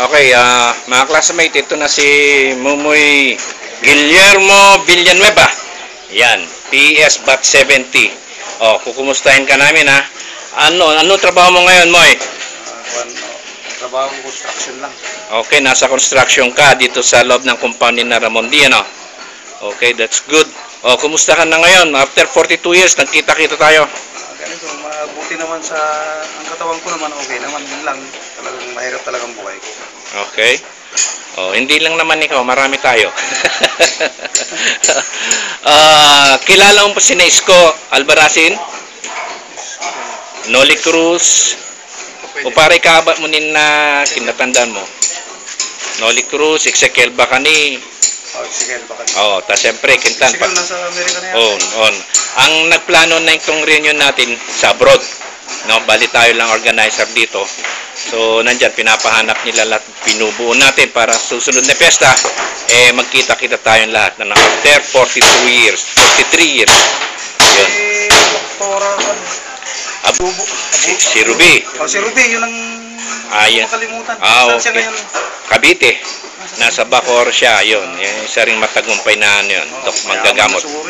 Okay, ah, mga classmate, ito na si Mumoy Guillermo Villanueva. Yan, PS BAT 70. Oh, kukumustahin ka namin ha. Ano, ano trabaho mo ngayon, Moy? Uh, trabaho ko construction lang. Okay, nasa construction ka dito sa loob ng compound ni na Ramondi, ano? Okay, that's good. Oh, kumusta ka na ngayon? After 42 years, nagkita-kita tayo. Uh, naman sa ang katawan ko naman okay naman yun lang. Talagang mahirap talagang buhay ko. Okay. Oh, hindi lang naman ikaw, marami tayo. Ah, kilala mo pa si Nesco Albaracin? Noli Cruz? O pare kabat mo nin na kinatandaan mo? Noli Cruz, Ezekiel Bacani. Oh, sige, baka. Oh, ta siyempre kintan pa. nasa Amerika na yan. On, on. Ang nagplano na itong reunion natin sa abroad. No, bali tayo lang organizer dito. So, nandyan, pinapahanap nila lahat, pinubuo natin para susunod na pesta, eh, magkita-kita tayong lahat na after 42 years, 43 years. Yun. Ano? Ab si, si Ruby, Oh, si Ruby, yun ang Ah, yan. makalimutan. Ah, Saan siya okay. ngayon? Cavite. Nasa Bacoor siya, yun. Yung isa ring matagumpay na ano yun, Oh, dok,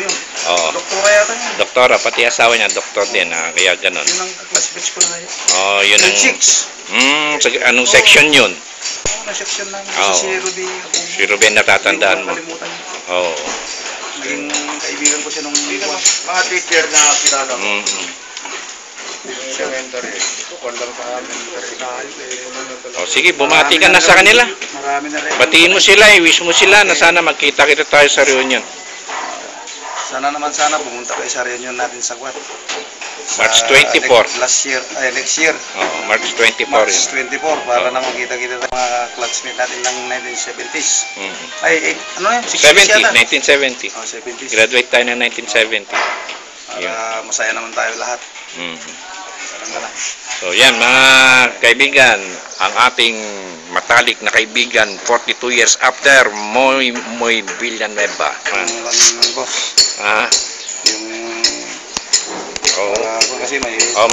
yun. Oo. Doktora yata yun. Doktora, pati asawa niya, doktor din, ah, kaya ganun. Yun ang classmates ko na ngayon. Oh, yun ang... Chicks. Hmm, sa- anong section yun? Oo, na section namin. Oo. Si Ruby. ako. Si Ruben natatandaan mo. Ko. Oo. Naging kaibigan ko siya nung Mga teacher na kilala mo. Mm. Siya mentor eh. Kung lang sa amin. Oh, sige, bumati ka na sa kanila. Marami na rin. Batiin mo sila, i-wish mo sila na sana magkita-kita tayo sa reunion. Sana naman sana pumunta kayo sa reunion natin sa Guat. March 24. next- last year, ay next year. Oh, March 24 March yun. 24 para Oo. naman kita-kita ng mga classmates natin ng 1970s. Mm. Ay, eh, ano yan? 60s 70, yata? 1970. Oh, 70s. Graduate tayo ng 1970. Para masaya naman tayo lahat. Mm. So yan mga kaibigan, ang ating matalik na kaibigan 42 years after Moy Moy Villanueva. Boss, Ah, yung oh. ako kasi may Oh,